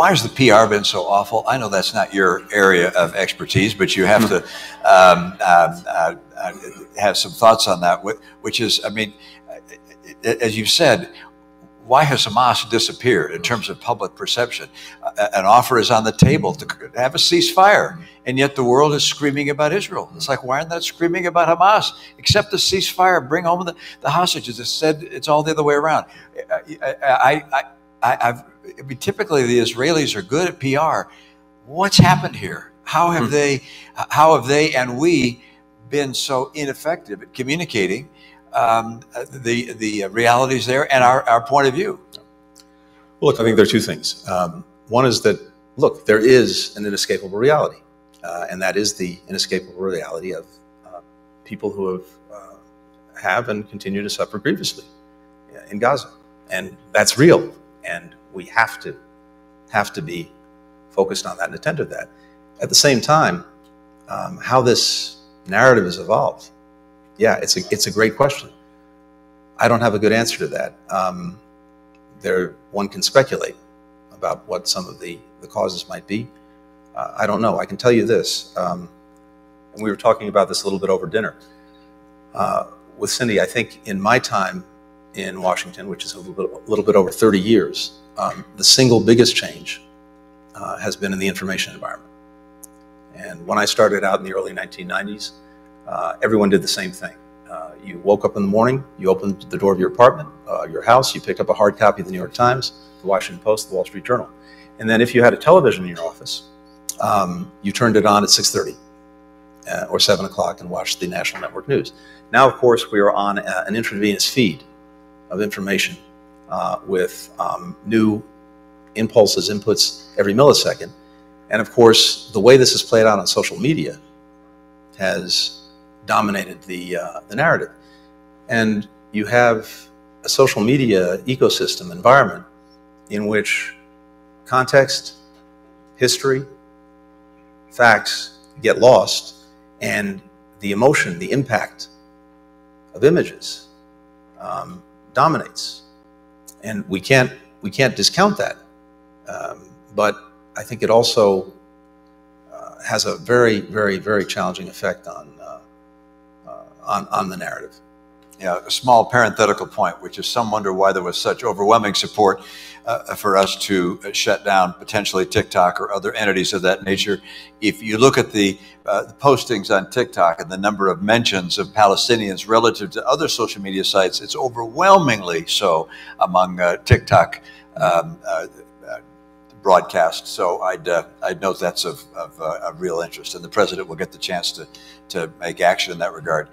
why has the PR been so awful? I know that's not your area of expertise, but you have to um, uh, uh, have some thoughts on that. Which is, I mean, as you've said, why has Hamas disappeared in terms of public perception? An offer is on the table to have a ceasefire, and yet the world is screaming about Israel. It's like, why aren't they screaming about Hamas? Accept the ceasefire, bring home the, the hostages. It said it's all the other way around. I, I, I, I've, I mean, typically the Israelis are good at PR. What's happened here? How have hmm. they, how have they and we been so ineffective at communicating? um, the the realities there and our, our point of view. Well, look, I think there are two things. Um, one is that look, there is an inescapable reality, uh, and that is the inescapable reality of uh, people who have uh, have and continue to suffer grievously in Gaza, and that's real, and we have to have to be focused on that and attend to that. At the same time, um, how this narrative has evolved yeah, it's a it's a great question. I don't have a good answer to that. Um, there, one can speculate about what some of the the causes might be. Uh, I don't know. I can tell you this, um, and we were talking about this a little bit over dinner uh, with Cindy. I think in my time in Washington, which is a little bit, a little bit over 30 years, um, the single biggest change uh, has been in the information environment. And when I started out in the early 1990s, uh, everyone did the same thing. Uh, you woke up in the morning, you opened the door of your apartment, uh, your house, you picked up a hard copy of the New York Times, the Washington Post, the Wall Street Journal. And then if you had a television in your office, um, you turned it on at 6.30 uh, or 7 o'clock and watched the national network news. Now, of course, we are on a, an intravenous feed of information uh, with um, new impulses, inputs every millisecond. And of course, the way this is played out on social media has dominated the, uh, the narrative. And you have a social media ecosystem environment in which context, history, facts get lost, and the emotion, the impact of images um, dominates. And we can't, we can't discount that. Um, but I think it also uh, has a very, very, very challenging effect on on, on the narrative. Yeah, a small parenthetical point, which is some wonder why there was such overwhelming support uh, for us to uh, shut down potentially TikTok or other entities of that nature. If you look at the, uh, the, postings on TikTok and the number of mentions of Palestinians relative to other social media sites, it's overwhelmingly so among uh, TikTok um, uh, broadcast. So I'd uh, I'd note that's of, of, uh, of real interest, and the president will get the chance to to make action in that regard.